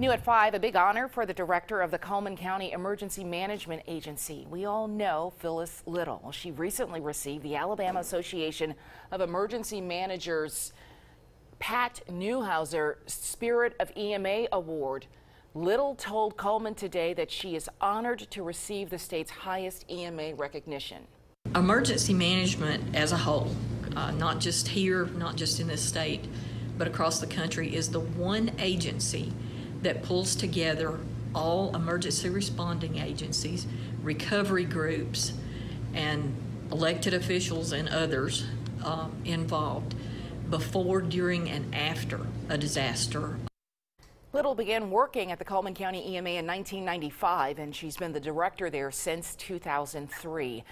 New at 5, a big honor for the director of the Cullman County Emergency Management Agency. We all know Phyllis Little. She recently received the Alabama Association of Emergency Managers Pat Newhouser Spirit of EMA Award. Little told Coleman today that she is honored to receive the state's highest EMA recognition. Emergency management as a whole, uh, not just here, not just in this state, but across the country, is the one agency that pulls together all emergency responding agencies, recovery groups, and elected officials and others um, involved before, during, and after a disaster. Little began working at the Cullman County EMA in 1995, and she's been the director there since 2003.